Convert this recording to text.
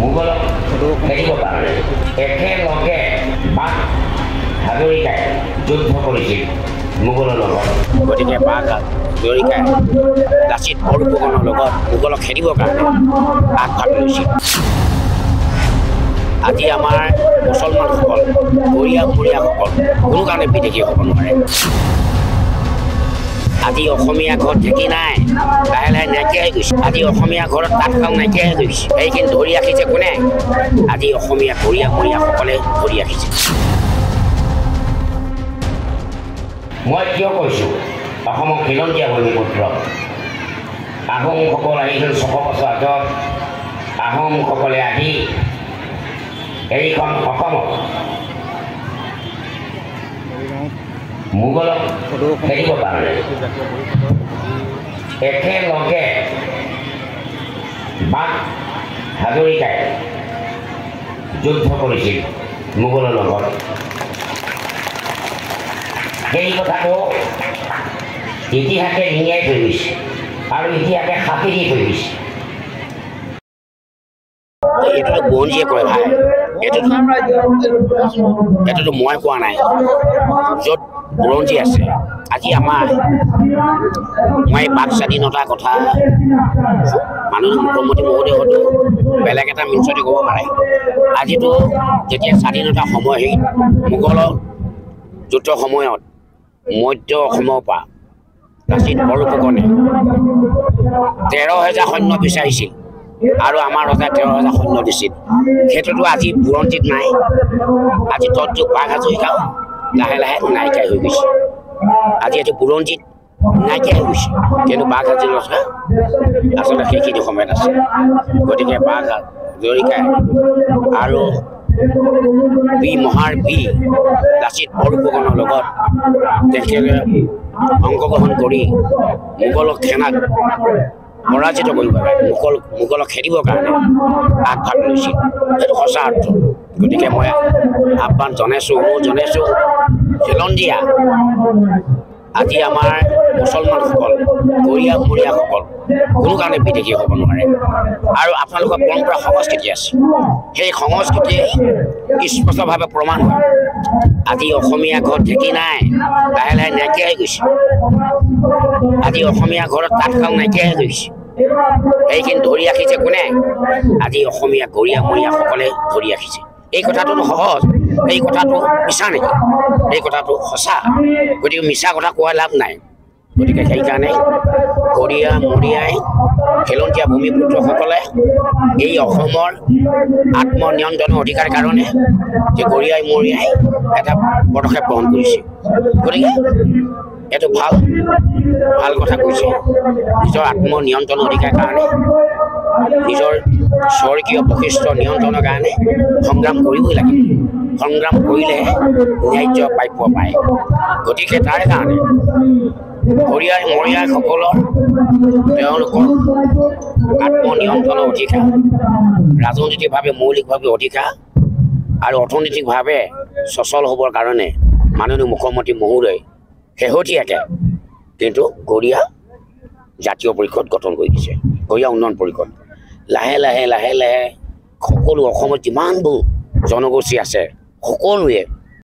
মোগলক খেদিব কাৰণে একেলগে বাঘ হাজৰিকাই যুদ্ধ কৰিছিল মোগলৰ লগত। গতিকে বাঘ হাজৰিকাই লাচিত বৰফুকনৰ লগত মোগলক খেদিবৰ কাৰণে আগভাগ লৈছিল। আজি আমাৰ মুছলমানসকল গৰীয়া মৰীয়াসকল কোনো কাৰণে বিদেশী হ'ব নোৱাৰে। আজি অসমীয়া ঘৰত ঢেকি নাই। লাহে লাহে নাইকিয়া হৈ গৈছে। আজি অসমীয়া ঘৰত তাঁতশাল হৈ গৈছে। সেইখিনি ধৰি ৰাখিছে কোনে? আজি অসমীয়া গৰীয়া মৰীয়াসকলে ধৰি ৰাখিছে। মই কিয় কৈছোঁ? অসমৰ খিলঞ্জীয়া ভূমিপুত্ৰ আহোমসকল আহিছিল ছশ বছৰ আগত। আহোমসকলে আহি এইখন অসমত মোগলক খেদিব কাৰণে একেলগে বাঘ হাজৰিকাই যুদ্ধ কৰিছিল মোগলৰ লগত। সেই কথাটো ইতিহাসে নিয়াই থৈ গৈছে আৰু ইতিহাসে সাপি দি থৈ গৈছে। এইটোতো বুৰঞ্জীয়ে কয় ভাই। এইটোতো এইটোতো মই কোৱা নাই। য'ত বুৰঞ্জী আছে। আজি আমাৰ মই বাক স্বাধীনতাৰ কথা মাননীয় মুখ্যমন্ত্ৰী মহোদয় হয়তো বেলেগ এটা মিনচতে ক'ব পাৰে। আজিতো যেতিয়া স্বাধীনতাৰ সময় সেই মোগলৰ যুদ্ধ সময়ত মধ্য অসমৰ পৰা লাচিত বৰফুকনে তেৰ হেজাৰ সৈন্য বিচাৰিছিল আৰু আমাৰ ৰজাই তেৰ হাজাৰ সৈন্য দিছিল। সেইটোতো আজি বুৰঞ্জীত নাই। আজি তৎযুগ বাঘ হাজৰিকাও লাহে লাহে নাইকিয়া হৈ গৈছে আজি এইটো বুৰঞ্জীত নাইকিয়া হৈ গৈছে কিন্তু বাঘ হাজৰিকা আচলতে সেইখিনি সময়ত আছে গতিকে বাঘ হাজৰিকাই আৰু বি মহাৰ বি লাচিত বৰফুকনৰ লগত তেখেতে অংশগ্ৰহণ কৰি মোগলক সেনাক পৰাজিত কৰিব মোগল মোগলক খেদিবৰ কাৰণে আগভাগ লৈছিল সেইটো সঁচা অৰ্থ গতিকে মই আহ্বান জনাইছোঁ অনুৰোধ জনাইছোঁ খিলঞ্জীয়া আজি আমাৰ মুছলমানসকল গৰীয়া মৰীয়াসকল কোনো কাৰণে বিদেশী হ'ব নোৱাৰে। আৰু আপোনালোকৰ পৰম্পৰা সংস্কৃতি আছে। সেই সংস্কৃতিয়ে স্পষ্টভাৱে প্ৰমাণ হয়। আজি অসমীয়া ঘৰত ঢেকি নাই লাহে লাহে নাইকিয়া হৈ গৈছে। আজি অসমীয়া ঘৰত তাঁতশাল নাইকিয়া হৈ গৈছে। সেইখিনি ধৰি ৰাখিছে কোনে? আজি অসমীয়া গৰীয়া মৰীয়াসকলে ধৰি ৰাখিছে। এই কথাটোতো সহজ। এই কথাটো মিছা নেকি? এই কথাটো সঁচা। গতিকে মিছা কথা কোৱা লাভ নাই। গতিকে সেইকাৰণে গৰীয়া মৰীয়াই খিলঞ্জীয়া ভূমিপুত্ৰসকলে এই অসমৰ আত্মনিয়ন্ত্ৰণৰ অধিকাৰ কাৰণে যে গৰীয়াই মৰীয়াই এটা পদক্ষেপ গ্ৰহণ কৰিছে। গতিকে এইটো ভাল ভাল কথা কৈছে। নিজৰ আত্মনিয়ন্ত্ৰণ অধিকাৰ কাৰণে নিজৰ স্বৰ্গীয় বৈশিষ্ট্য নিয়ন্ত্ৰণৰ কাৰণে সংগ্ৰাম কৰিবই লাগিব সংগ্ৰাম কৰিলেহে ন্যায্য প্ৰাপ্য পায়। গতিকে তাৰ কাৰণে গৰীয়াই মৰীয়াসকলৰ তেওঁলোকৰ আত্মনিয়ন্ত্ৰণৰ অধিকাৰ ৰাজনৈতিকভাৱে মৌলিকভাৱে অধিকাৰ আৰু অৰ্থনৈতিকভাৱে সচল হ'বৰ কাৰণে মাননীয় মুখ্যমন্ত্ৰী মহোদয় শেহতীয়াকৈ কিন্তু গৰীয়া জাতীয় পৰিষদ গঠন কৰি দিছে। গৰীয়া উন্নয়ন পৰিষদ। লাহে লাহে লাহে লাহে সকলো অসমত যিমানবোৰ জনগোষ্ঠী আছে সকলোৱে